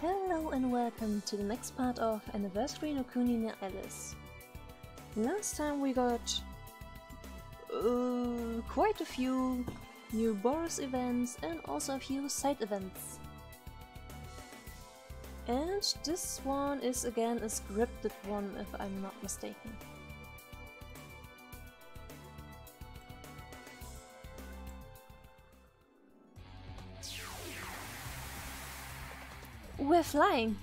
Hello and welcome to the next part of Anniversary no Kuni no Alice. Last time we got uh, quite a few new Boris events and also a few side events. And this one is again a scripted one if I'm not mistaken. We're flying!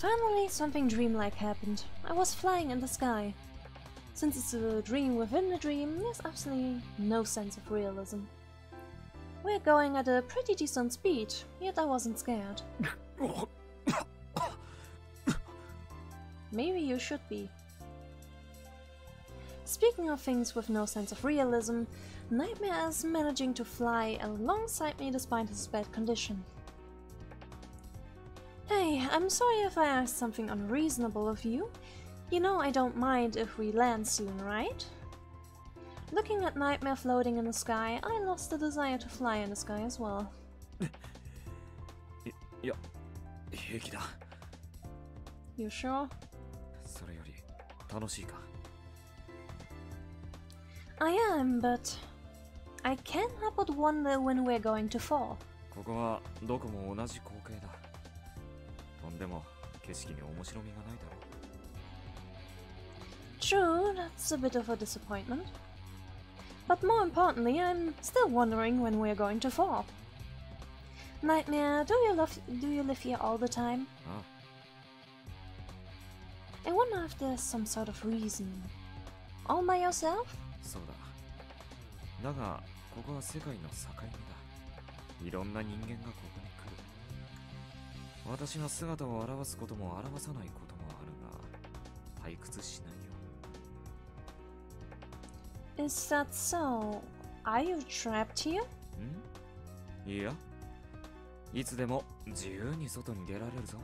Finally, something dreamlike happened. I was flying in the sky. Since it's a dream within a dream, there's absolutely no sense of realism. We're going at a pretty decent speed, yet I wasn't scared. Maybe you should be. Speaking of things with no sense of realism, Nightmare is managing to fly alongside me despite his bad condition. Hey, I'm sorry if I asked something unreasonable of you. You know I don't mind if we land soon, right? Looking at Nightmare floating in the sky, I lost the desire to fly in the sky as well. いいや平気だ You sure? それより楽しいか I am, but I can't help but wonder when we're going to fall. ここはどこも同じ光景だ とんでも景色に面白みがないだろ True, that's a bit of a disappointment. But more importantly, I'm still wondering when we're going to fall. Nightmare, do you love do you live here all the time? あ I wonder if there's some sort of reason. All by yourself? そうだだがここは世界の境目だいろんな人間がこ私が姿を現すことも現さないこともあるが退屈しないよ。Is that so? Are you trapped here? ん？いや。いつでも自由に外に出られるぞ。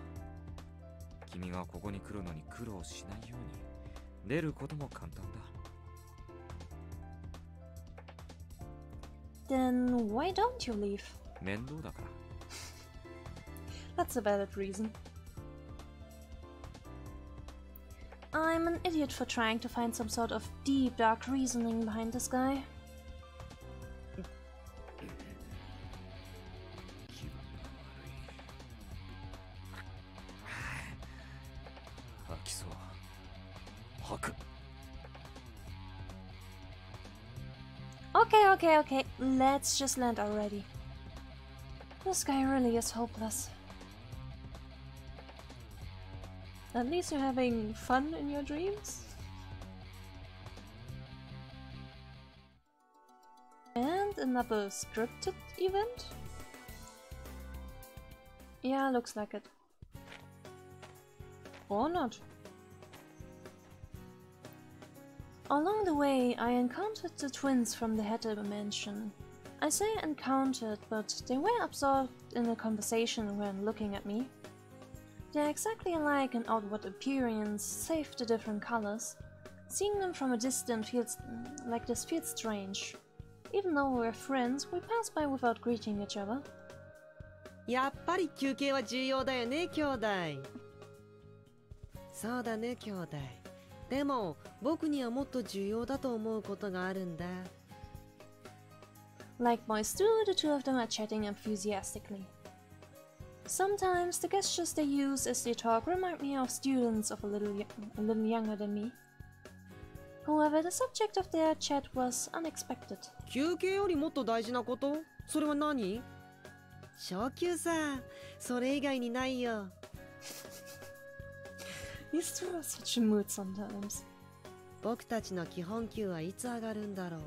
君がここに来るのに苦労しないように。出ることも簡単だ。Then why don't you leave? 面倒だから That's a valid reason. I'm an idiot for trying to find some sort of deep, dark reasoning behind this guy. Okay, okay, okay, let's just land already. This guy really is hopeless. At least you're having fun in your dreams? And another scripted event? Yeah, looks like it. Or not. Along the way, I encountered the twins from the Hatter mansion. I say encountered, but they were absorbed in a conversation when looking at me. They're exactly alike in outward appearance, save the different colors. Seeing them from a distance feels like this feels strange. Even though we're friends, we pass by without greeting each other. やっぱり休憩は重要だよね兄弟そうだね兄弟でも僕にはもっと重要だと思うことがあるんだ Like boys do, the two of them are chatting enthusiastically. Sometimes the gestures they use as they talk remind me of students of a little, a little younger than me. However, the subject of their chat was unexpected. 休憩よりもっと大事なことそれは何昇級さそれ以外にないよ These two are such a mood sometimes. 僕たちの基本給はいつ上がるんだろう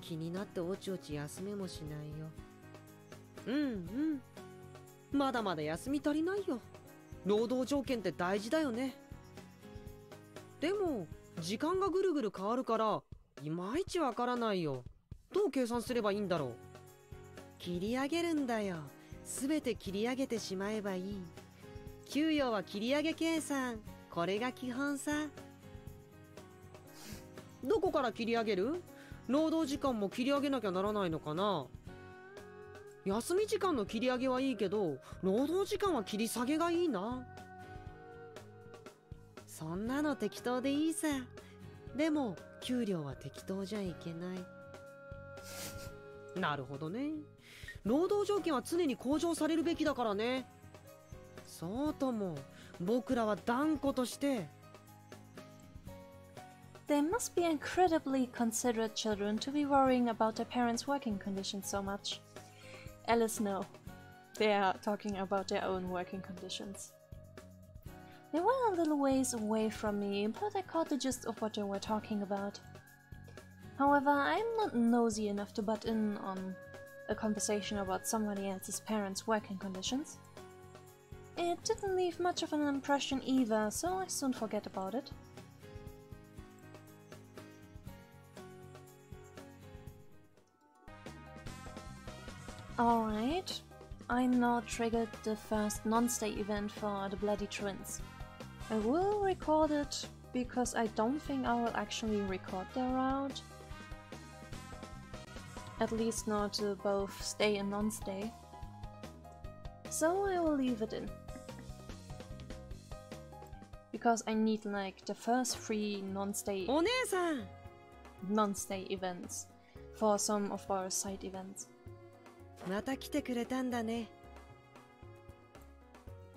気になっておちおち休めもしないようんうんまだまだ休み足りないよ。労働条件って大事だよね。でも時間がぐるぐる変わるからいまいちわからないよ。どう計算すればいいんだろう。切り上げるんだよ。すべて切り上げてしまえばいい。給与は切り上げ計算。これが基本さ。どこから切り上げる？労働時間も切り上げなきゃならないのかな？休み時間の切り上げはいいけど労働時間は切り下げがいいなそんなの適当でいいさでも給料は適当じゃいけないなるほどね労働条件は常に向上されるべきだからねそうとも僕らは断固として They must be incredibly considerate children to be worrying about their parents' working conditions so much. Alice, no. They are talking about their own working conditions. They were a little ways away from me, but I caught the gist of what they were talking about. However, I'm not nosy enough to butt in on a conversation about somebody else's parents' working conditions. It didn't leave much of an impression either, so I soon forget about it. Alright. I now triggered the first non-stay event for the Bloody Twins. I will record it because I don't think I will actually record their route. At least not to both stay and non-stay. So I will leave it in. Because I need like the first three non-stay non-stay events for some of our side events. また来てくれたんだね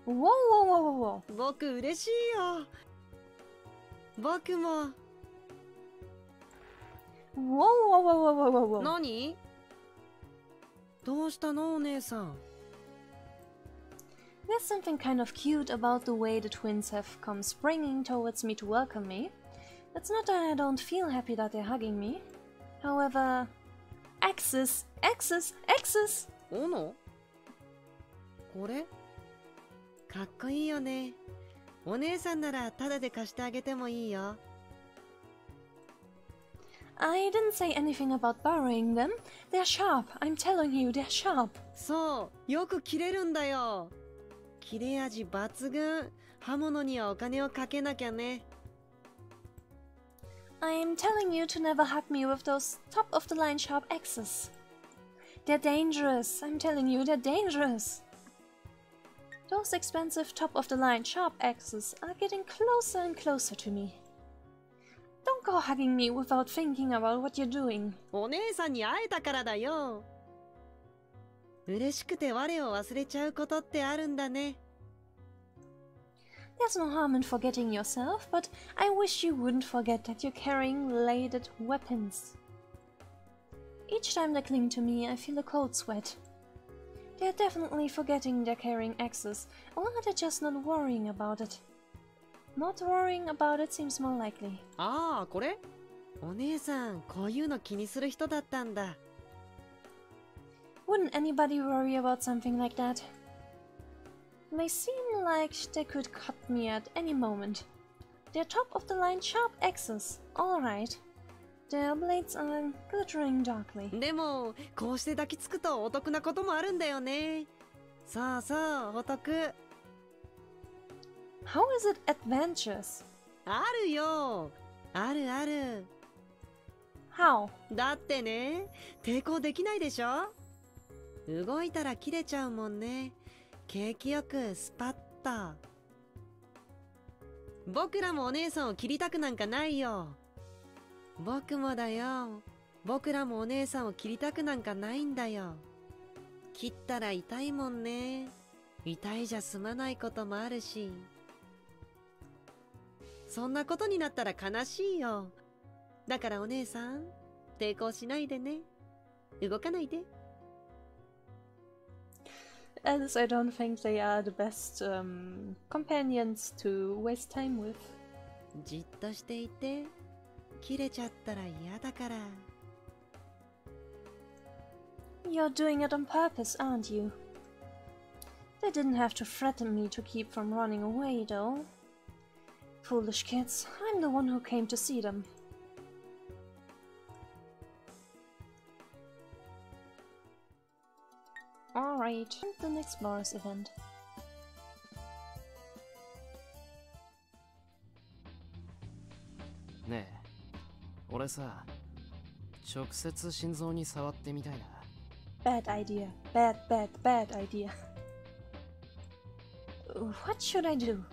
Whoa, whoa, whoa, whoa, whoa. 僕嬉しいよ僕も Whoa, whoa, whoa, whoa, whoa, whoa. 何どうしたのお姉さん There's something kind of cute about the way the twins have come springing towards me to welcome me. It's not that I don't feel happy that they're hugging me. However, アクセスアクセスアクセス斧？これ？かっこいいよねお姉さんならただで貸してあげてもいいよ I didn't say anything about borrowing them. They're sharp. I'm telling you, they're sharp. そう、よく切れるんだよ。切れ味抜群。刃物にはお金をかけなきゃね。I'm telling you to never hug me with those top of the line sharp axes. They're dangerous. I'm telling you, they're dangerous. Those expensive top of the line sharp axes are getting closer and closer to me. Don't go hugging me without thinking about what you're doing. お姉さんに会えたからだよ嬉しくて我を忘れちゃうことってあるんだね There's no harm in forgetting yourself, but I wish you wouldn't forget that you're carrying bladed weapons. Each time they cling to me, I feel a cold sweat. They're definitely forgetting they're carrying axes, or they're just not worrying about it. Not worrying about it seems more likely. ああこれお姉さんこういうの気にする人だったんだ Wouldn't anybody worry about something like that? They seem like they could cut me at any moment. They're top of the line sharp axes, alright. Their blades are glittering darkly. でもこうして抱きつくとお得なこともあるんだよねそうそうお得 How is it adventurous? あるよあるある How? だってね抵抗できないでしょ動いたら切れちゃうもんね景気よくスパッと。僕らもお姉さんを切りたくなんかないよ。僕もだよ。僕らもお姉さんを切りたくなんかないんだよ。切ったら痛いもんね。痛いじゃ済まないこともあるし。そんなことになったら悲しいよ。だからお姉さん抵抗しないでね。動かないで。Alice, I don't think they are the best um, companions to waste time with. じっとしていて切れちゃったら嫌だから You're doing it on purpose, aren't you? They didn't have to threaten me to keep from running away, though. Foolish kids, I'm the one who came to see them. Alright, the Explorers event. ねえ俺さ直接心臓に触ってみたいな Bad idea. Bad, bad, bad idea. What should I do?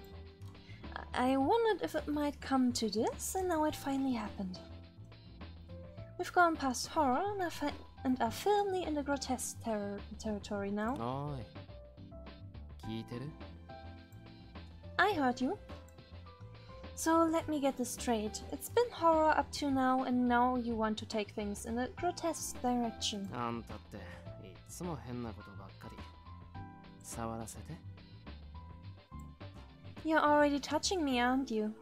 I I wondered if it might come to this, and now it finally happened. We've gone past horror and are, fi- and are firmly in the grotesque ter territory now. I heard you. So let me get this straight. It's been horror up to now, and now you want to take things in a grotesque direction. You're already touching me, aren't you?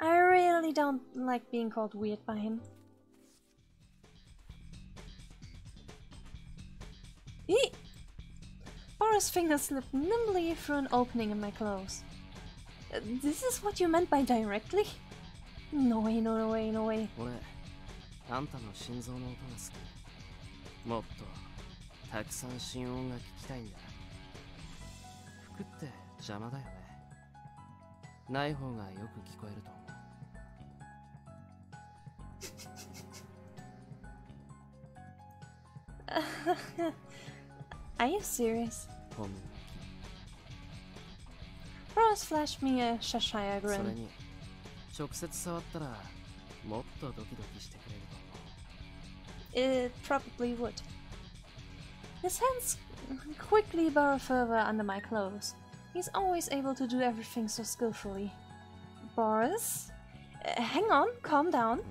I really don't like being called weird by him. Boris' fingers slipped nimbly through an opening in my clothes. Uh, This is what you meant by directly? No way, no way, no way. 俺あんたの心臓の音が好きもっとたくさん心音が聞きたいんだ服って邪魔だよねない方がよく聞こえると思う Are you serious? Płomyk. Rose flashed me a Cheshire grin. It probably would. His hands quickly burrow further under my clothes. He's always able to do everything so skillfully. Boris? Uh, hang on, calm down.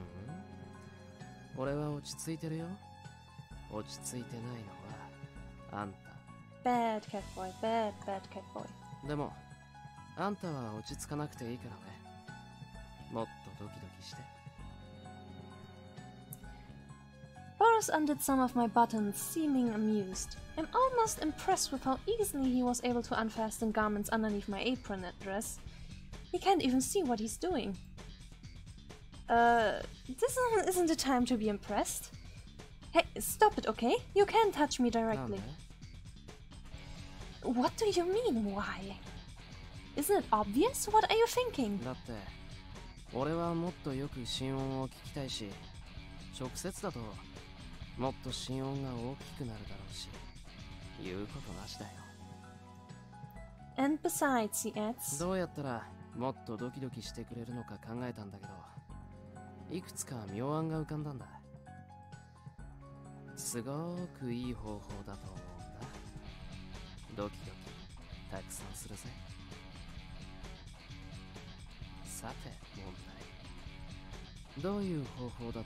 思う、うん、俺は落ち着いてるよ落ち着いてないのはあんた Bad cat boy, bad, bad cat boy. たでもあんたは落ち着かなくていいからねもっとドキドキして Boris undid some of my buttons, seeming amused. I'm almost impressed with how easily he was able to unfasten garments underneath my apron dress. He can't even see what he's doing. Uh, this isn't- isn't the time to be impressed. Hey, stop it, okay? You can touch me なんで directly. What do you mean, why? Isn't it obvious? What are you thinking? だって俺はもっとよく心音を聞きたいし直接だともっと心音が大きくなるだろうし言うことなしだよ And besides, he adds, どうやったらもっとドキドキしてくれるのか考えたんだけどいくつか妙案が浮かんだんだすごくいい方法だと思うドキドキたくさんするぜさて問題どういう方法だと思う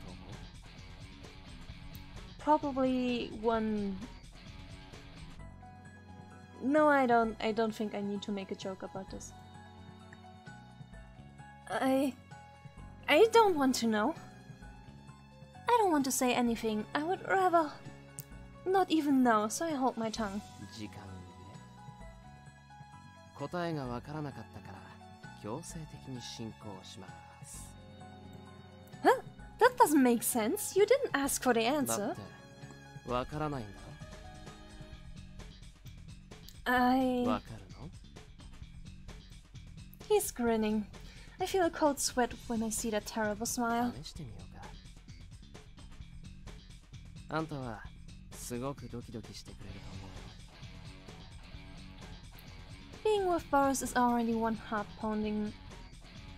probably one. No, I don't. I don't think I need to make a joke about this. I. I don't want to know. I don't want to say anything. I would rather not even know, so I hold my tongue. 時間切れ 答えがわからなかったから強制的に進行します Huh? That doesn't make sense. You didn't ask for the だ answer. ってわからないんだ I. ろわかるの He's grinning. I feel a cold sweat when I see that terrible smile. 試してみようかあんたはすごくドキドキしてくれる Fighting with Boris is already one heart-pounding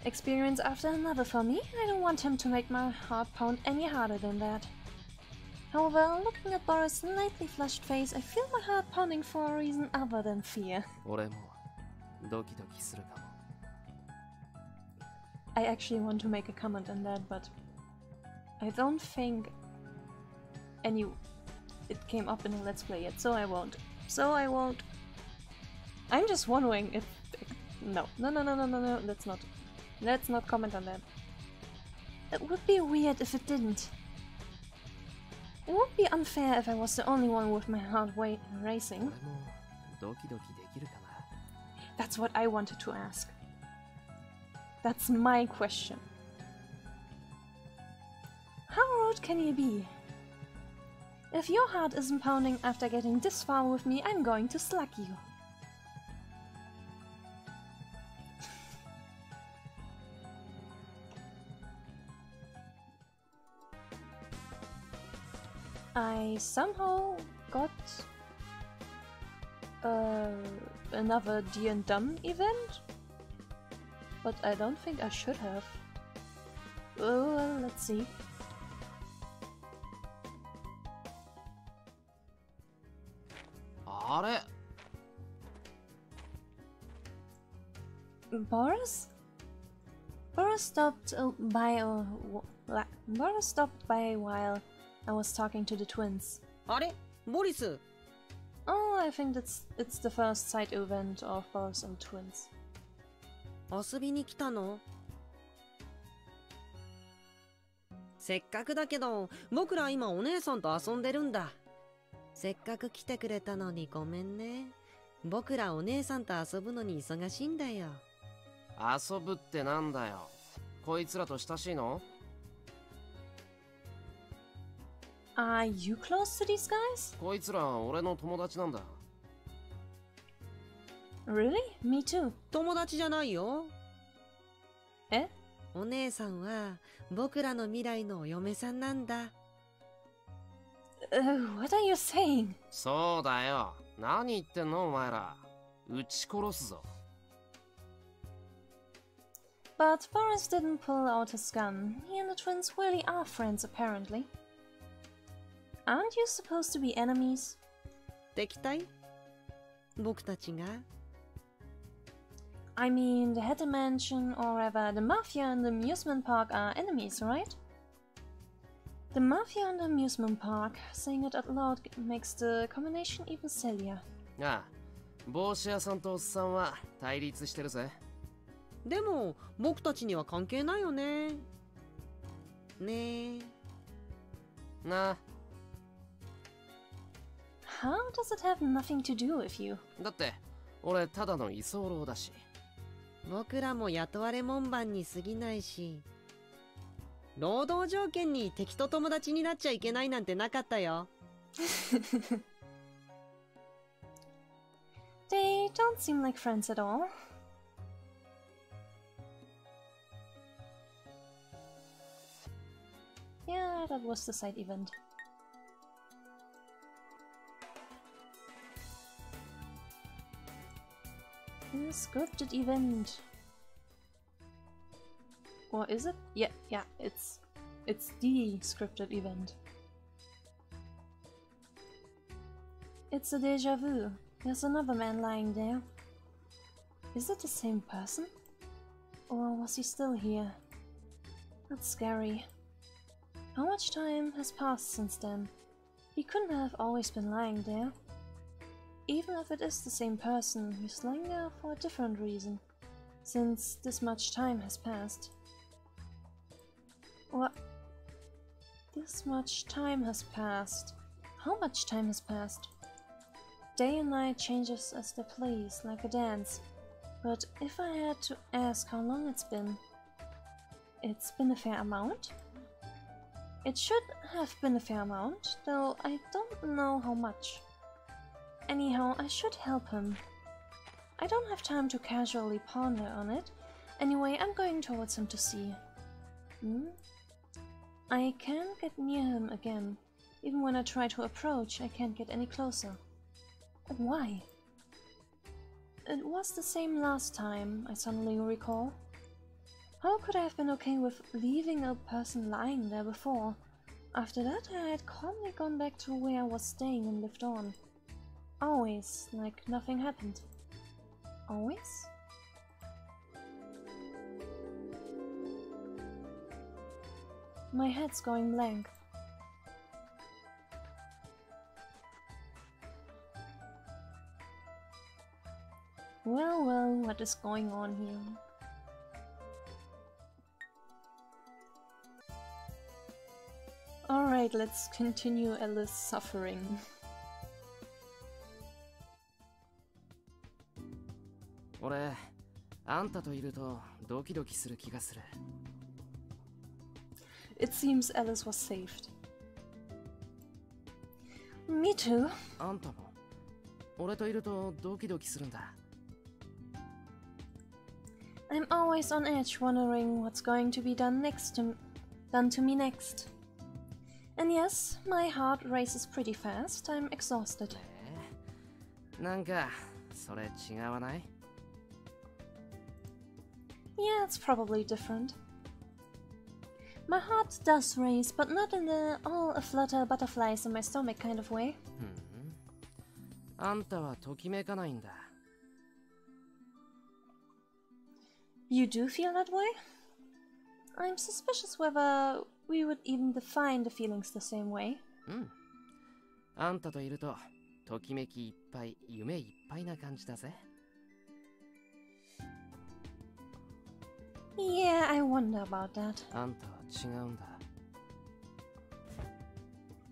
experience after another for me. I don't want him to make my heart pound any harder than that. However, looking at Boris' slightly flushed face, I feel my heart pounding for a reason other than fear. I actually want to make a comment on that, but I don't think any it came up in the Let's Play yet, so I won't. So I won't. I'm just wondering if... No, no, no, no, no, no, no, let's not. Let's not comment on that. It would be weird if it didn't. It would be unfair if I was the only one with my heart racing. That's what I wanted to ask. That's my question. How rude can you be? If your heart isn't pounding after getting this far with me, I'm going to slug you. I somehow got uh, another Dee and Dum event, but I don't think I should have. Oh, well, let's see. Are? Boris? Boris stopped uh, by a Boris stopped by a while I was talking to the twins. あれボリス Oh, I think that's it's the first side event of Boris and twins. 遊びに来たの？せっかくだけど僕ら今お姉さんと遊んでるんだ。せっかく来てくれたのにごめんね。僕らお姉さんと遊ぶのに忙しいんだよ。遊ぶってなんだよ。こいつらと親しいの？Are you close to these guys? こいつら俺の友達なんだ Really? Me too. 友達じゃないよえお姉さんは僕らの未来のお嫁さんなんだ Uh, what are you saying? そうだよ何言ってんのお前ら撃ち殺すぞ But Boris didn't pull out his gun. He and the twins really are friends, apparently. Aren't you supposed to be enemies? 敵対僕たちが I mean, the Hatter Mansion, or rather, the Mafia and the amusement park are enemies, right? The Mafia and the amusement park, saying it out loud makes the combination even sillier. ああ帽子屋さんとおっさんは対立してるぜでも僕たちには関係ないよねねえな How does it have nothing to do with you? だって俺ただの居候だし僕らも雇われ門番に過ぎないし労働条件に敵と友達になっちゃいけないなんてなかったよ They don't seem like friends at all. Yeah, that was the side event. Scripted event. Or is it? Yeah, yeah, it's it's the scripted event. It's a deja vu. There's another man lying there. Is it the same person? Or was he still here? That's scary. How much time has passed since then? He couldn't have always been lying there. Even if it is the same person, he's lying there for a different reason, since this much time has passed. What? This much time has passed. How much time has passed? Day and night changes as they please, like a dance. But if I had to ask how long it's been, it's been a fair amount. It should have been a fair amount, though I don't know how much. Anyhow, I should help him. I don't have time to casually ponder on it. Anyway, I'm going towards him to see. Hmm? I can't get near him again. Even when I try to approach, I can't get any closer. But why? It was the same last time, I suddenly recall. How could I have been okay with leaving a person lying there before? After that, I had calmly gone back to where I was staying and lived on. Always, like nothing happened. Always? My head's going blank. Well, well, what is going on here? Alright, let's continue Alice suffering. 俺あんたといるとドキドキする気がする It seems Alice was saved. Me too. あんたも俺といるとドキドキするんだ I'm always on edge, wondering what's going to be done next to done to me next. And yes, my heart races pretty fast. I'm exhausted. えなんかそれ違わない Yeah, it's probably different. My heart does race, but not in the all aflutter butterflies in my stomach kind of way. ふんあんたはときめかないんだ You do feel that way? I'm suspicious whether we would even define the feelings the same way. うんあんたといるとときめきいっぱい夢いっぱいな感じだぜ Yeah, I wonder about that.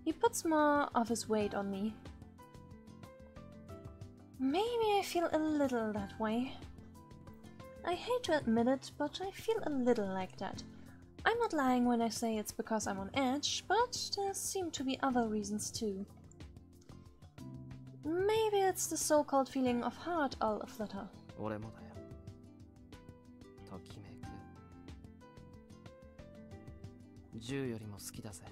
He puts more of his weight on me. Maybe I feel a little that way. I hate to admit it, but I feel a little like that. I'm not lying when I say it's because I'm on edge, but there seem to be other reasons too. Maybe it's the so-called feeling of heart all aflutter. 銃よりも好きだぜ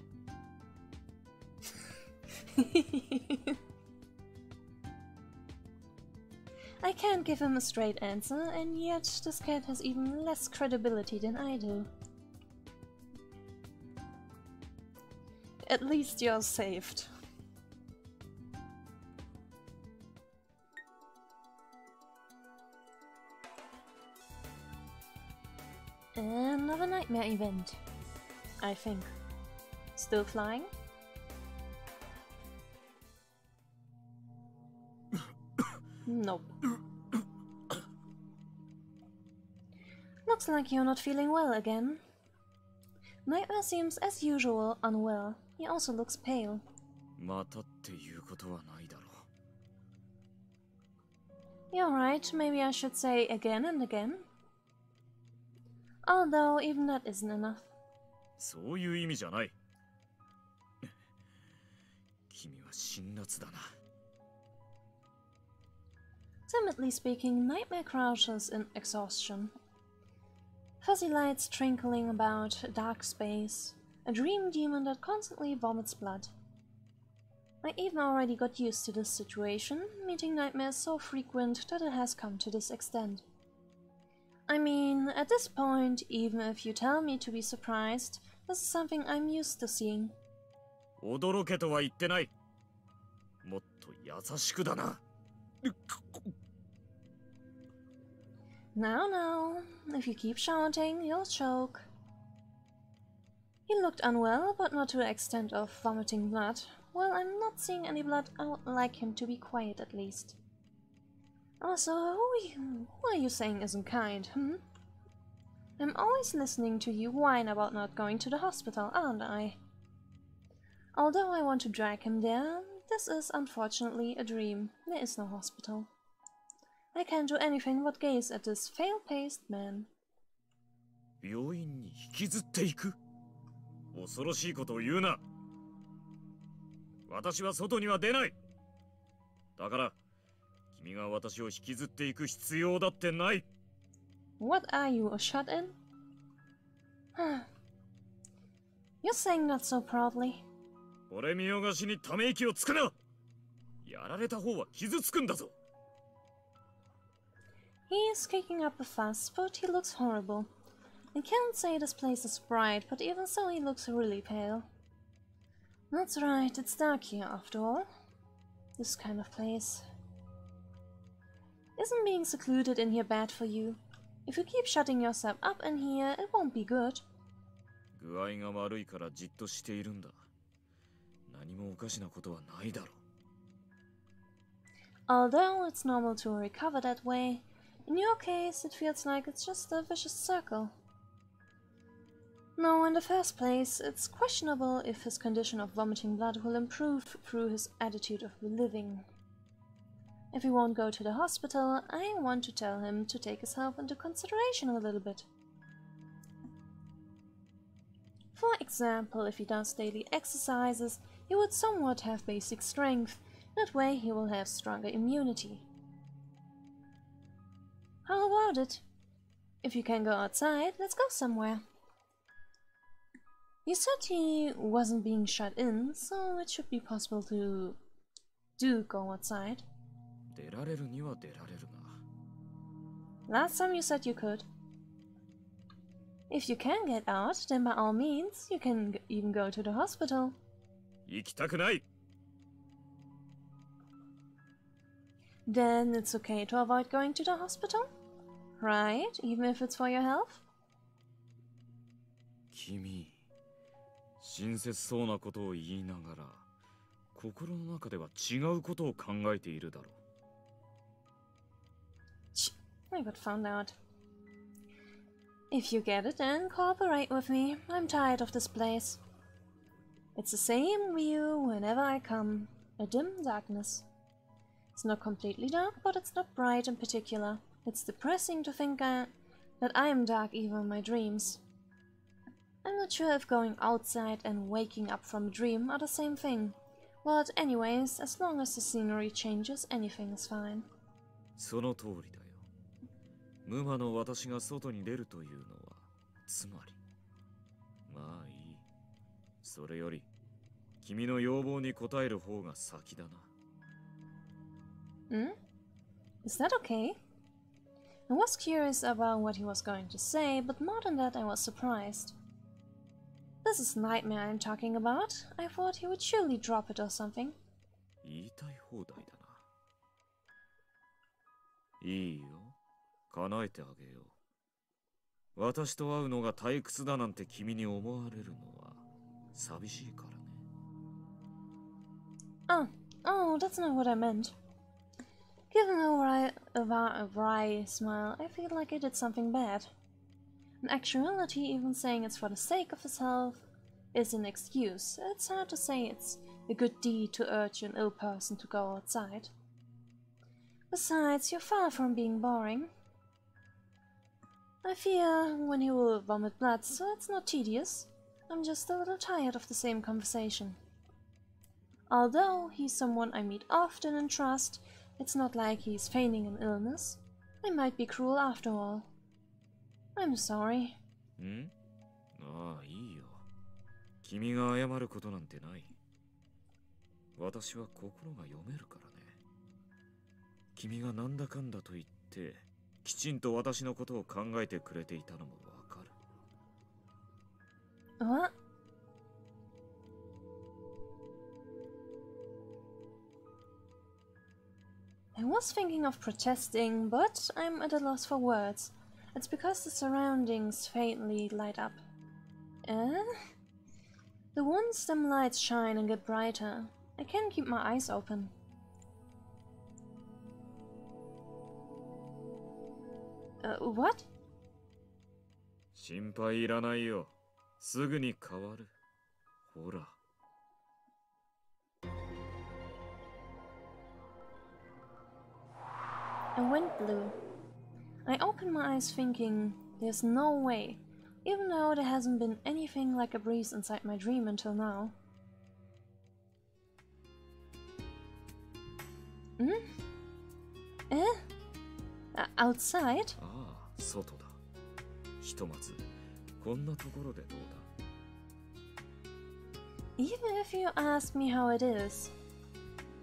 I can't give him a straight answer, and yet this cat has even less credibility than I do. At least you're saved. Another nightmare event. I think. Still flying? nope. Looks like you're not feeling well again. Nightmare seems, as usual, unwell. He also looks pale. またっていうことはないだろ You're right, maybe I should say again and again. Although, even that isn't enough. そういう意味じゃない君は辛辣だな Timidly speaking, Nightmare crouches in exhaustion. Fuzzy lights twinkling about a dark space, a dream demon that constantly vomits blood. I even already got used to this situation, meeting nightmares so frequent that it has come to this extent. I mean, at this point, even if you tell me to be surprised, this is something I'm used to seeing. 驚けとは言ってないもっと優しくだな Now, now, if you keep shouting, you'll choke. He looked unwell, but not to the extent of vomiting blood. Well, I'm not seeing any blood, I would like him to be quiet at least. Also, who are you, who are you saying isn't kind, hmm? I'm always listening to you whine about not going to the hospital, aren't I? Although I want to drag him there, this is unfortunately a dream. There is no hospital. I can't do anything but gaze at this fail-paced man. 病院に引きずっていく恐ろしいことを言うな私は外には出ないだから 君が私を引きずっていく必要だってない What are you, a shut-in? You're saying that so proudly. 俺見よがしにため息をつくなやられた方は傷つくんだぞ He is kicking up a fuss, but he looks horrible. I can't say this place is bright, but even so he looks really pale. That's right, it's dark here after all. This kind of place. Isn't being secluded in here bad for you? If you keep shutting yourself up in here, it won't be good. 具合が悪いからじっとしているんだ何もおかしなことはないだろ Although it's normal to recover that way, in your case it feels like it's just a vicious circle. No, in the first place, it's questionable if his condition of vomiting blood will improve through his attitude of living. If he won't go to the hospital, I want to tell him to take his health into consideration a little bit. For example, if he does daily exercises, he would somewhat have basic strength, that way he will have stronger immunity. How about it? If you can go outside, let's go somewhere. He said he wasn't being shut in, so it should be possible to do go outside. 出られるには出られるが Last time you said you could. If you can get out, then by all means, you can even go to the hospital. 行きたくない Then it's okay to avoid going to the hospital? Right? Even if it's for your health? 君親切そうなことを言いながら心の中では違うことを考えているだろう I got found out. If you get it, then cooperate with me. I'm tired of this place. It's the same view whenever I come. A dim darkness. It's not completely dark, but it's not bright in particular. It's depressing to think I, that I am dark even in my dreams. I'm not sure if going outside and waking up from a dream are the same thing. But anyways, as long as the scenery changes, anything is fine. その通りだよ 無魔の私が外に出るというのはつまりまあいいそれより君の要望に応える方が先だな Hmm? Is that okay? I was curious about what he was going to say, but more than that, I was surprised. This is Nightmare I'm talking about. I thought he would surely drop it or something. 言いたい放題だないいよ 叶えてあげよう私と会うのが退屈だなんて君に思われるのは寂しいからね Oh, oh, that's not what I meant. Given a wry, a, wry, a wry smile, I feel like I did something bad. In actuality, even saying it's for the sake of his health is an excuse. It's hard to say it's a good deed to urge an ill person to go outside. Besides, you're far from being boring. I fear when he will vomit blood, so it's not tedious. I'm just a little tired of the same conversation. Although he's someone I meet often and trust, it's not like he's feigning an illness. I might be cruel after all. I'm sorry. んああいいよ君が謝ることなんてない私は心が読めるからね君がなんだかんだと言って きちんと私のことを考えてくれていたのもわかる What? I was thinking of protesting, but I'm at a loss for words. It's because the surroundings faintly light up. Eh? The once dim lights shine and get brighter. I can't keep my eyes open. Uh, what? 心配いらないよすぐに変わるほら A wind blew. I opened my eyes thinking, there's no way, even though there hasn't been anything like a breeze inside my dream until now. Hmm? Eh? Uh, outside? ああ外だひとまずこんなところでどうだ Even if you ask me how it is.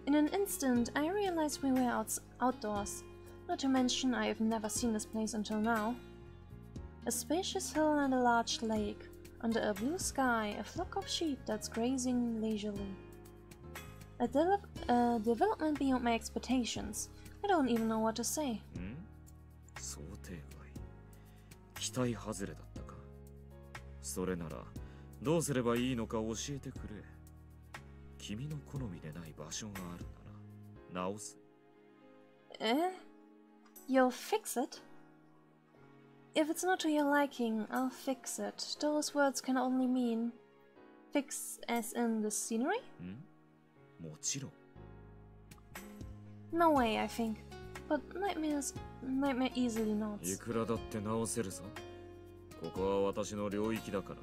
In an instant, I realized we were outs outdoors. Not to mention, I have never seen this place until now. A spacious hill and a large lake. Under a blue sky, a flock of sheep that's grazing leisurely. A, de a development beyond my expectations. I don't even know what to say. ん 期待外れだったかそれならどうすればいいのか教えてくれ君の好みでない場所があるなら直す Eh? You'll fix it? If it's not to your liking, I'll fix it. Those words can only mean fix as in the scenery? んもちろん No way, I think. But nightmares nightmare easily い nods. くらだって直せるぞここは私の領域だからね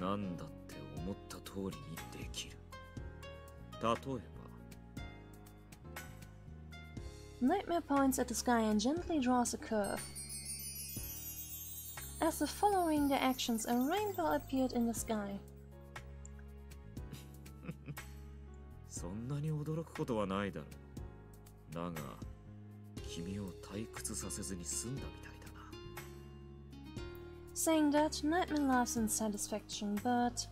なんだって思った通りにできる例えば Nightmare points at the sky and gently draws a curve. As if following their actions, a rainbow appeared in the sky. そんなに驚くことはないだろう だが君を退屈させずに済んだみたいだな Saying that, Nightmare laughs in satisfaction, but...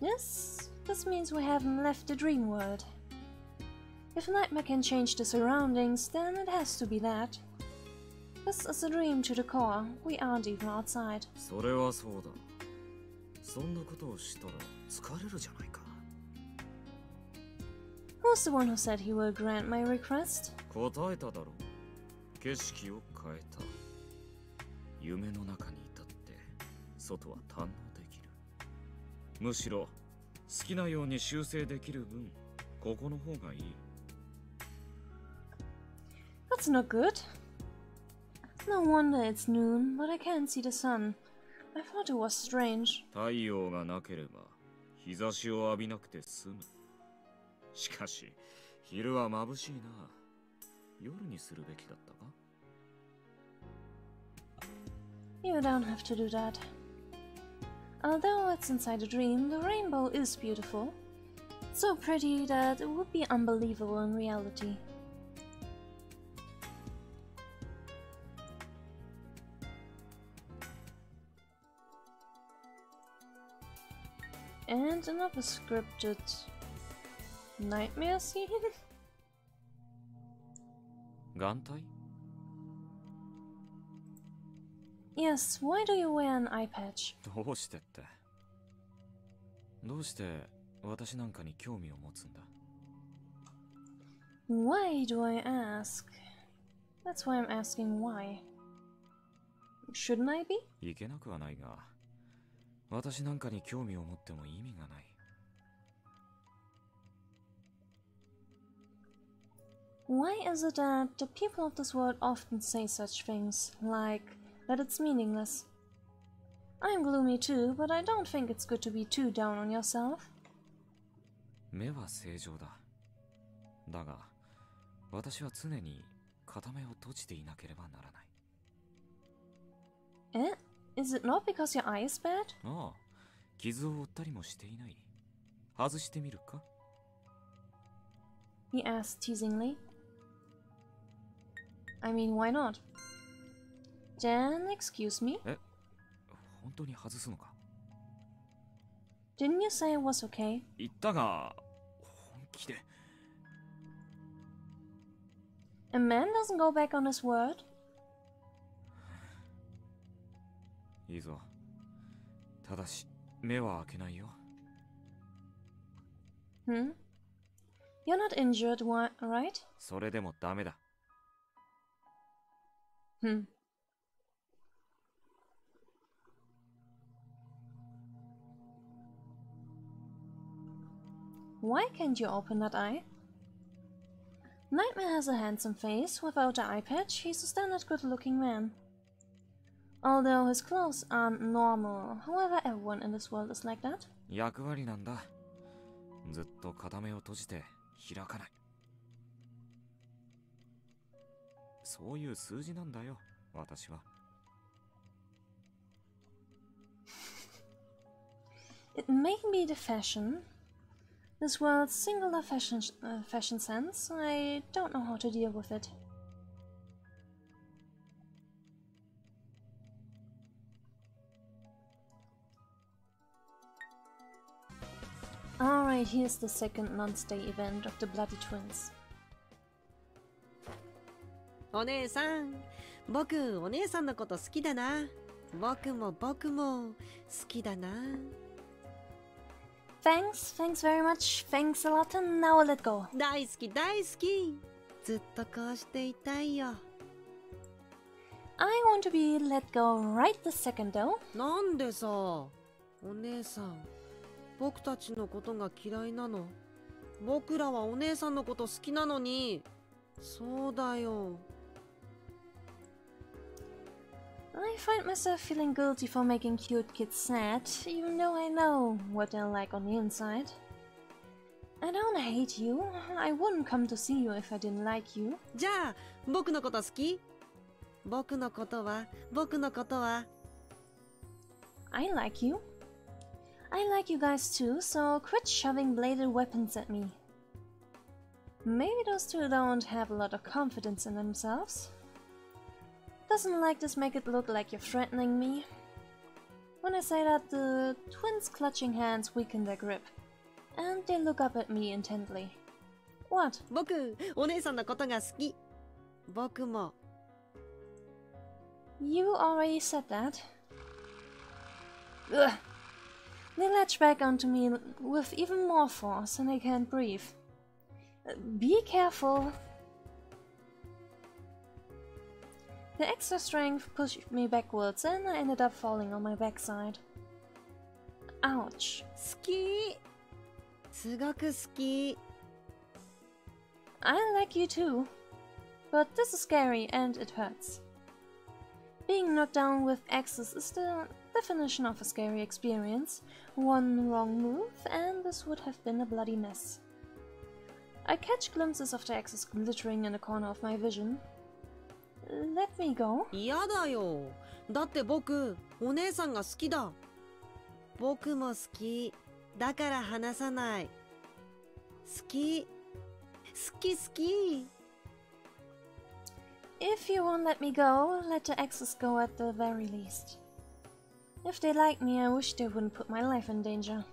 Yes, this means we haven't left the dream world. If Nightmare can change the surroundings, then it has to be that. This is a dream to the core. We aren't even outside. それはそうだ。そんなことをしたら疲れるじゃない。か Who's the one who said he will grant my request? 答えただろう景色を変えた夢の中にいたって外は堪能できるむしろ好きなように修正できる分ここの方がいい That's not good. No wonder it's noon, but I can't see the sun. I thought it was strange. 太陽がなければ日差しを浴びなくて済む しかし昼は眩しいな夜にするべきだったか You don't have to do that. Although it's inside a dream, the rainbow is beautiful. So pretty that it would be unbelievable in reality. And another scripted nightmare scene? 眼帯 yes, why do you wear an eye patch? どうしてってどうして私なんかに興味を持つんだ Why do I ask? That's why I'm asking why. Shouldn't I be? いけなくはないが私なんかに興味を持っても意味がない Why is it that the people of this world often say such things, like that it's meaningless? I'm gloomy too, but I don't think it's good to be too down on yourself. 目は正常だだが私は常に片目を閉じていなければならない Eh? Is it not because your eye is bad? ああ傷を負ったりもしていない外してみるか He asked teasingly. I mean, why not? Then, excuse me, 本当に外すのか didn't you say it was okay? 言ったが本気で A man doesn't go back on his word? いいぞただし目は開けないよ Hmm? You're not injured, wha- right? それでもダメだ Hmm. Why can't you open that eye? Nightmare has a handsome face. Without the eye patch, he's a standard good looking man. Although his clothes aren't normal, however, everyone in this world is like that. 役割なんだずっと片目を閉じて開かない そういう数字なんだよ私は It may be the fashion. This world's singular fashion uh, fashion sense. I don't know how to deal with it. Alright, here's the second non-stay event of the Bloody Twins. お姉さん。僕お姉さんのこと好きだな。僕も僕も好きだな。Thanks, thanks very much, thanks a lot, and now let go. 大好き大好き。ずっとこうしていたいよ。I want to be let go right this second though. なんでさお姉さん。僕たちのことが嫌いなの？僕らはお姉さんのこと好きなのに。そうだよ I find myself feeling guilty for making cute kids sad, even though I know what they're like on the inside. I don't hate you. I wouldn't come to see you if I didn't like you. じゃあ僕のこと好き僕のことは僕のことは I like you. I like you guys too, so quit shoving bladed weapons at me. Maybe those two don't have a lot of confidence in themselves. Doesn't like this make it look like you're threatening me? When I say that, the twins' clutching hands weaken their grip, and they look up at me intently. What? 僕お姉さんのことが好き僕も You already said that. Ugh. They latch back onto me with even more force, and I can't breathe. Uh, Be careful. The extra strength pushed me backwards and I ended up falling on my backside. Ouch. Ski! ski. I like you too. But this is scary and it hurts. Being knocked down with axes is the definition of a scary experience. One wrong move and this would have been a bloody mess. I catch glimpses of the axes glittering in the corner of my vision, Let me go. 嫌だよだって僕お姉さんが好きだ僕も好きだから話さない好き好き好き If you won't let me go, let the axes go at the very least. If they like me, I wish they wouldn't put my life in danger.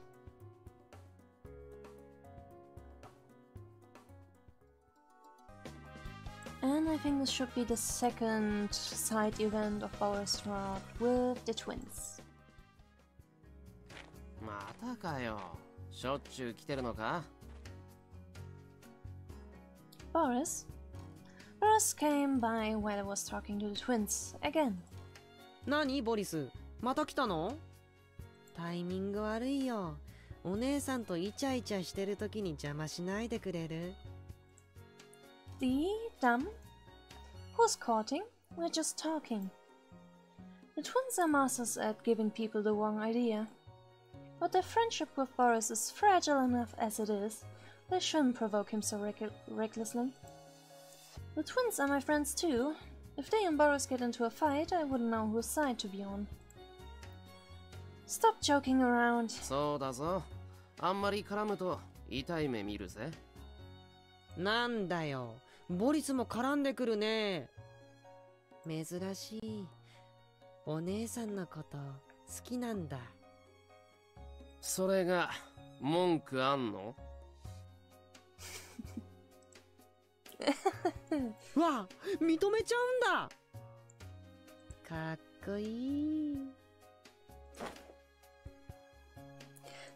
And I think this should be the second side event of Boris Rock with the twins. またかよしょっちゅう来てるのか Boris? Boris came by while I was talking to the twins again. 何ボリスまた来たのタイミング悪いよお姉さんとイチャイチャしてる時に邪魔しないでくれる The dumb? Who's courting? We're just talking. The twins are masters at giving people the wrong idea. But their friendship with Boris is fragile enough as it is. They shouldn't provoke him so reck- recklessly. The twins are my friends too. If they and Boris get into a fight, I wouldn't know whose side to be on. Stop joking around. そうだぞあんまり絡むと痛い目見るぜなんだよ ボリスも絡んでくるね。珍しい。お姉さんのこと好きなんだ。それが文句あんの？わあ認めちゃうんだ。かっこいい。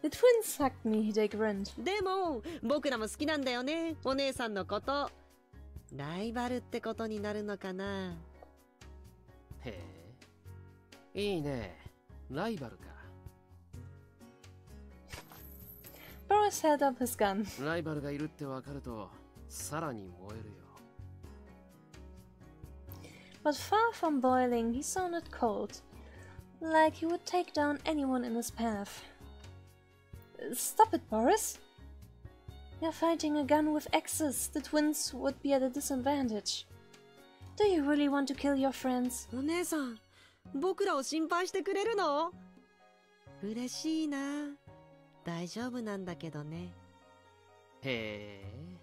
The twins hugged me, they grinned. でも僕らも好きなんだよね。お姉さんのことライバルってことになるのかなへえいいねライバルか Boris held up his gun. ライバルがいるってわかるとさらに燃えるよ But far from boiling, he sounded cold, like he would take down anyone in his path. Uh, Stop it, Boris! You're fighting a gun with axes. The twins would be at a disadvantage. Do you really want to kill your friends? お姉さん僕らを心配してくれるの嬉しいな大丈夫なんだけどねへえ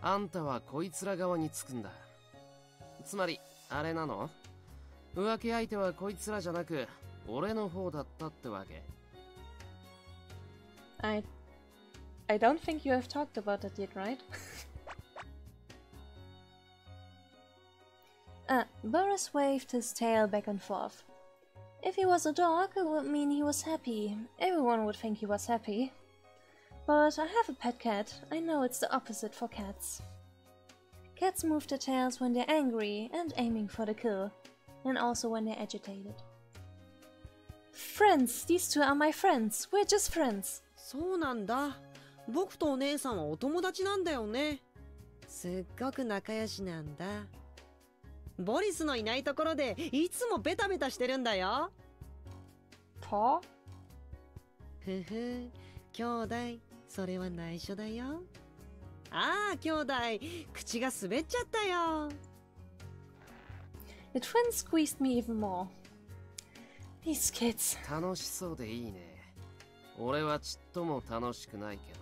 あんたはこいつら側につくんだつまりあれなの浮気相手はこいつらじゃなく俺の方だったってわけ I. I don't think you have talked about that yet, right? uh, Boris waved his tail back and forth. If he was a dog, it would mean he was happy. Everyone would think he was happy. But I have a pet cat. I know it's the opposite for cats. Cats move their tails when they're angry and aiming for the kill, and also when they're agitated. Friends! These two are my friends! We're just friends! そうなんだ 僕とお姉さんはお友達なんだよね。すっごく仲良しなんだ。ボリスのいないところでいつもベタベタしてるんだよ。Paw? ふふ兄弟。それは内緒だよ。ああ兄弟。口が滑っちゃったよ。The twins squeezed me even more. These kids. 楽しそうでいいね。俺はちっとも楽しくないけど。な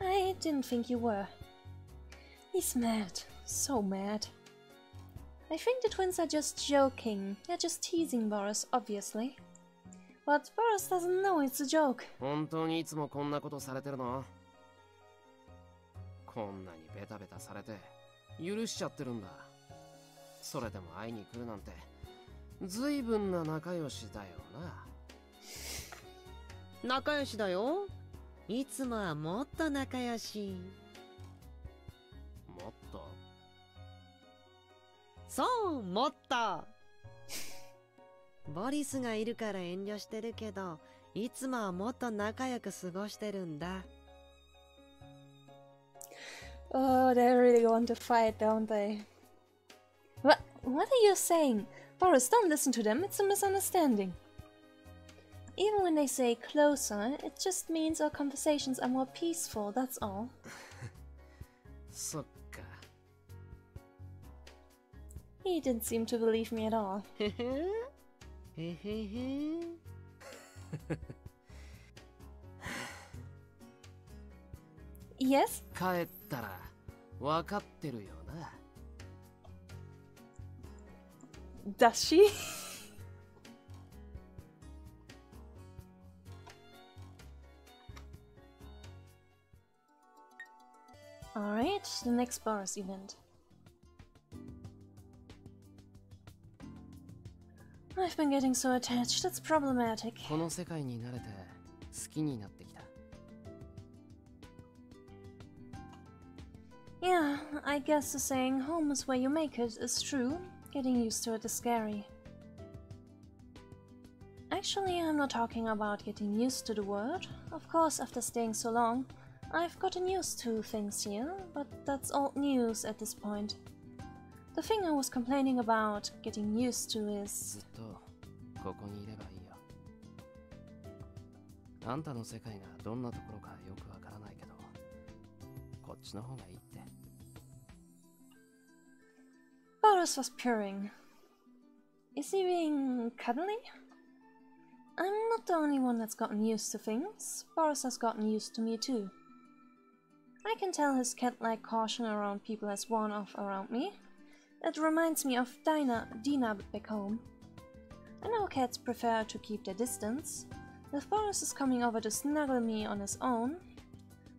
I didn't think you were. He's mad. So mad. I think the twins are just joking. They're just teasing Boris, obviously. But Boris doesn't know it's a joke. 本当にいつもこんなことされてるのこんなにベタベタされて許しちゃってるんだそれでも会いに来るなんて随分な仲良しだよな仲良しだよいつもはもっと仲良しもっとそうもっとボリスがいるから遠慮してるけどいつもはもっと仲良く過ごしてるんだ Oh, they really want to fight, don't they? What? What are you saying? Boris, don't listen to them. It's a misunderstanding. Even when they say closer, it just means our conversations are more peaceful, that's all. Sokka. He didn't seem to believe me at all. yes? Does she? Alright, the next Boris event. I've been getting so attached, it's problematic. この世界に慣れて好きになってきた Yeah, I guess the saying home is where you make it is true. Getting used to it is scary. Actually, I'm not talking about getting used to the word. Of course, after staying so long, I've gotten used to things here, but that's old news at this point. The thing I was complaining about getting used to ず is. っとここにいればいいよあんたの世界がどんなところかよくわからないけどこっちの方がいいって Boris was purring. Is he being cuddly? I'm not the only one that's gotten used to things. Boris has gotten used to me too. I can tell his cat-like caution around people has worn off around me. It reminds me of Dinah, Dina back home. I know cats prefer to keep their distance. If Boris is coming over to snuggle me on his own,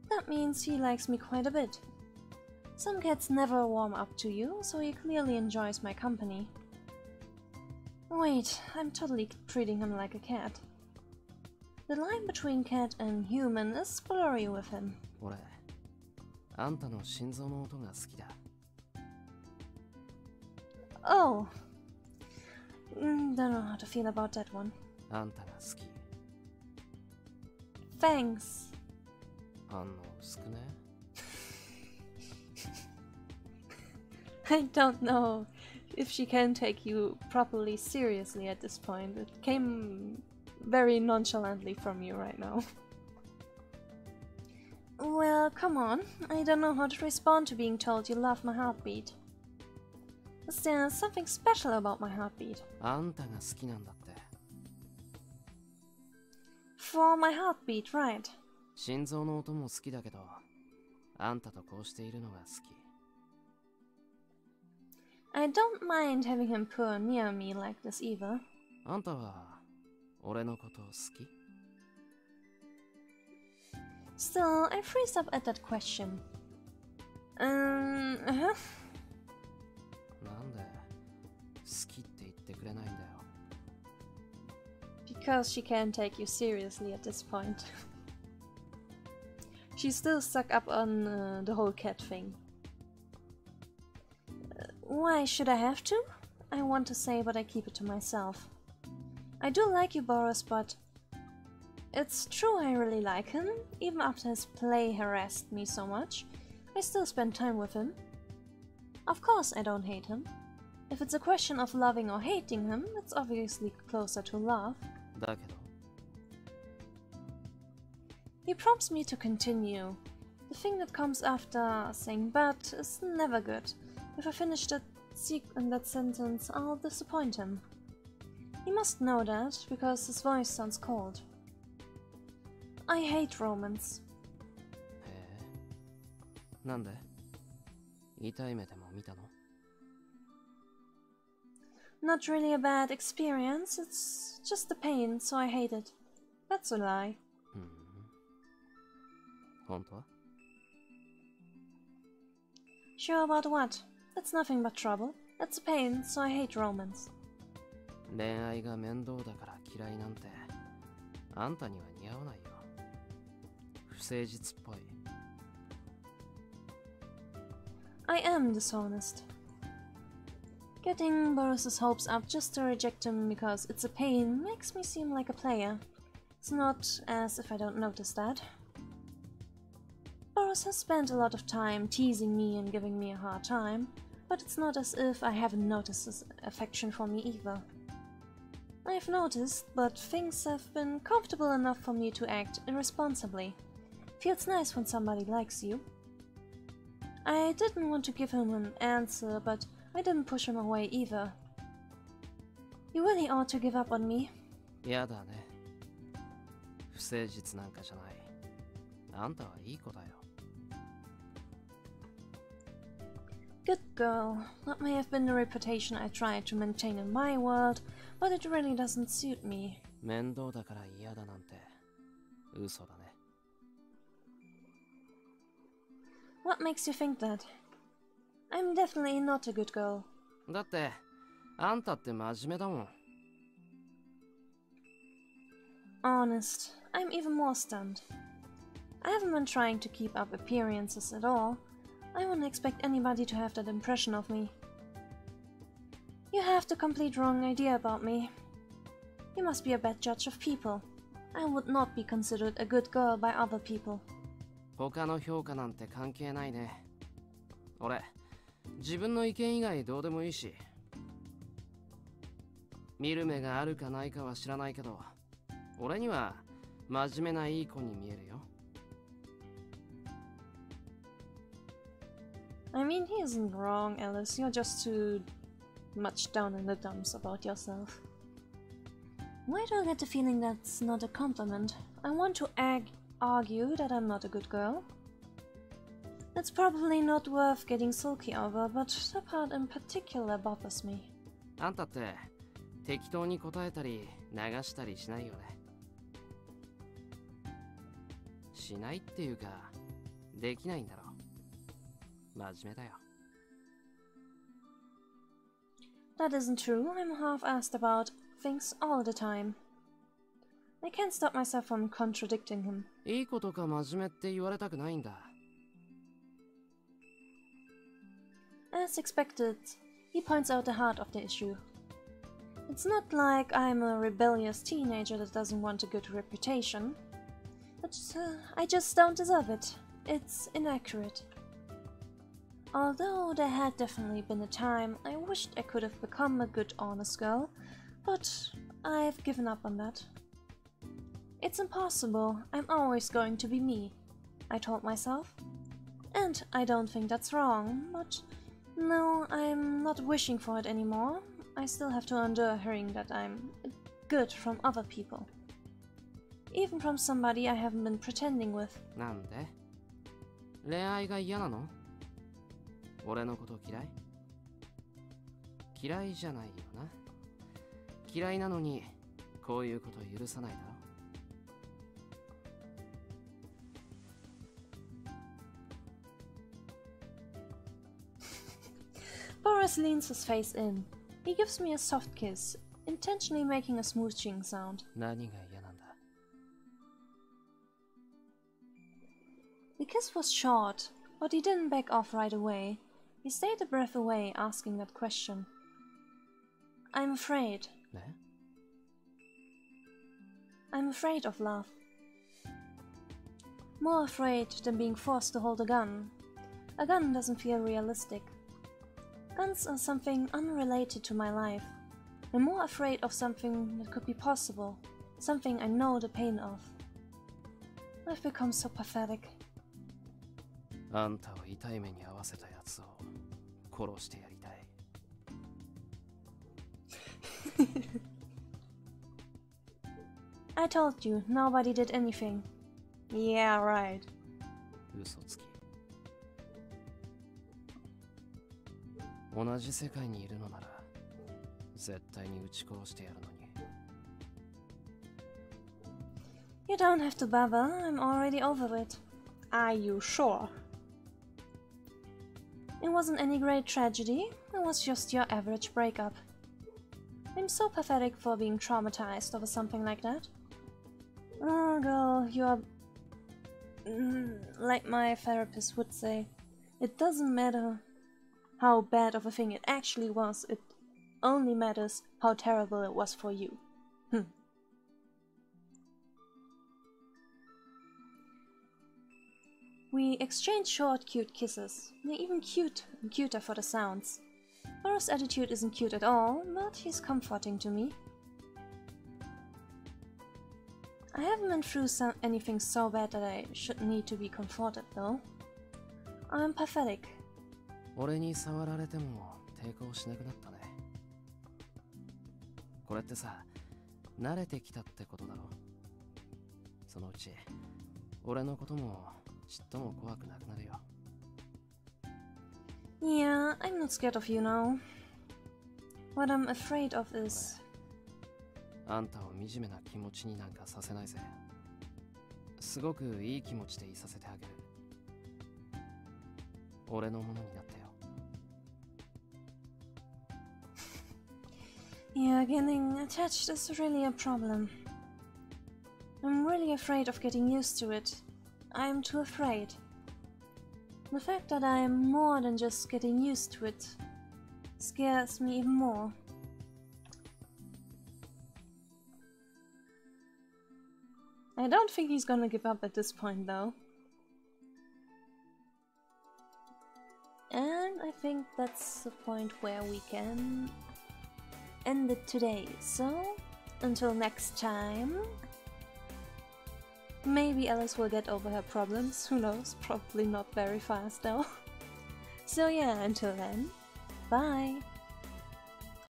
that means he likes me quite a bit. Some cats never warm up to you, so he clearly enjoys my company. Wait, I'm totally treating him like a cat. The line between cat and human is blurry with him. 俺あんたの心臓の音が好きだ Oh! Mm, don't know how to feel about that one. あんたが好き Thanks. 反応少ね I don't know if she can take you properly seriously at this point. It came very nonchalantly from you right now. Well, come on. I don't know how to respond to being told you love my heartbeat. Is there something special about my heartbeat? あんたが好きなんだって For my heartbeat, right? 心臓の音も好きだけどあんたとこうしているのが好き I don't mind having him purr near me like this either. あんたは俺のこと好き Still, I freeze up at that question. Um, uh-huh. なんで好きって言ってくれないんだよ Because she can't take you seriously at this point. She's still stuck up on uh, the whole cat thing. Uh, why should I have to? I want to say, but I keep it to myself. I do like you, Boris, but it's true I really like him, even after his play harassed me so much. I still spend time with him. Of course I don't hate him. If it's a question of loving or hating him, it's obviously closer to love. He prompts me to continue. The thing that comes after saying but is never good. If I finish that in that sentence, I'll disappoint him. He must know that, because his voice sounds cold. I hate romance. へえなんで痛い目でも見たの Not really a bad experience, it's just the pain, so I hate it. That's a lie. うん本当は Sure about what? It's nothing but trouble. It's a pain, so I hate romance. 恋愛が面倒だから嫌いなんてあんたには似合わないよ不 誠実っぽい I am dishonest. Getting Boris's hopes up just to reject him because it's a pain makes me seem like a player. It's not as if I don't notice that. Boris has spent a lot of time teasing me and giving me a hard time, but it's not as if I haven't noticed his affection for me either. I've noticed, but things have been comfortable enough for me to act irresponsibly. Feels nice when somebody likes you. I didn't want to give him an answer, but I didn't push him away either. You really ought to give up on me. やだね不誠実なんかじゃないあんたはいい子だよ Good girl. That may have been the reputation I tried to maintain in my world, but it really doesn't suit me. 面倒だから嫌だなんて嘘だね What makes you think that? I'm definitely not a good girl. だってあんたって真面目だもん Honest, I'm even more stunned. I haven't been trying to keep up appearances at all. I wouldn't expect anybody to have that impression of me. You have the complete wrong idea about me. You must be a bad judge of people. I would not be considered a good girl by other people. 他の評価なんて関係ないね俺自分の意見以外どうでもいいし見る目があるかないかは知らないけど俺には真面目ないい子に見えるよ I mean, he isn't wrong, Alice. You're just too much down in the dumps about yourself. Why do I get the feeling that's not a compliment? I want to ag argue that I'm not a good girl. It's probably not worth getting sulky over, but that part in particular bothers me. あんたって適当に答えたり流したりしないよねしないっていうかできないんだろ真面目だよ That isn't true. I'm half-assed about things all the time. I can't stop myself from contradicting him. いいことか真面目って言われたくないんだ As expected, he points out the heart of the issue. It's not like I'm a rebellious teenager that doesn't want a good reputation. But uh, I just don't deserve it. It's inaccurate. Although there had definitely been a time I wished I could have become a good honest girl, but I've given up on that. It's impossible. I'm always going to be me, I told myself. And I don't think that's wrong, but no, I'm not wishing for it anymore. I still have to endure hearing that I'm good from other people. Even from somebody I haven't been pretending with. なんで恋愛が嫌なの俺のこと嫌い嫌いじゃないよな嫌いなのにこういうこと許さないだ Boris leans his face in. He gives me a soft kiss, intentionally making a smooching sound. The kiss was short, but he didn't back off right away. He stayed a breath away asking that question. I'm afraid. I'm afraid of love. More afraid than being forced to hold a gun. A gun doesn't feel realistic. Guns are something unrelated to my life. I'm more afraid of something that could be possible, something I know the pain of. I've become so pathetic. あんたを痛い目に遭わせたやつを殺してやりたい I told you, nobody did anything. Yeah, right. 嘘つき 同じ世界にいるのなら絶対に打ち殺してやるのに You don't have to bother, I'm already over it. Are you sure? It wasn't any great tragedy, it was just your average breakup. I'm so pathetic for being traumatized over something like that. Oh, girl, you're. Mm, like my therapist would say, it doesn't matter how bad of a thing it actually was, it only matters how terrible it was for you. Hmm. We exchange short, cute kisses. They're even cute, cuter for the sounds. Boris' attitude isn't cute at all, but he's comforting to me. I haven't been through anything so bad that I should need to be comforted, though. I'm pathetic. 俺に触られても抵抗しなくなったね。これってさ慣れてきたってことだろ。そのうち俺のこともちっとも怖くなくなるよ。Yeah, I'm not scared of you now. What I'm afraid of is. あんたを惨めな気持ちになんかさせないぜ。すごくいい気持ちでいさせてあげる。俺のものになってよ Yeah, getting attached is really a problem. I'm really afraid of getting used to it. I'm too afraid. The fact that I'm more than just getting used to it scares me even more. I don't think he's gonna give up at this point though. And I think that's the point where we can end it today. So, until next time. Maybe Alice will get over her problems, who knows, probably not very fast though. so yeah, until then, bye!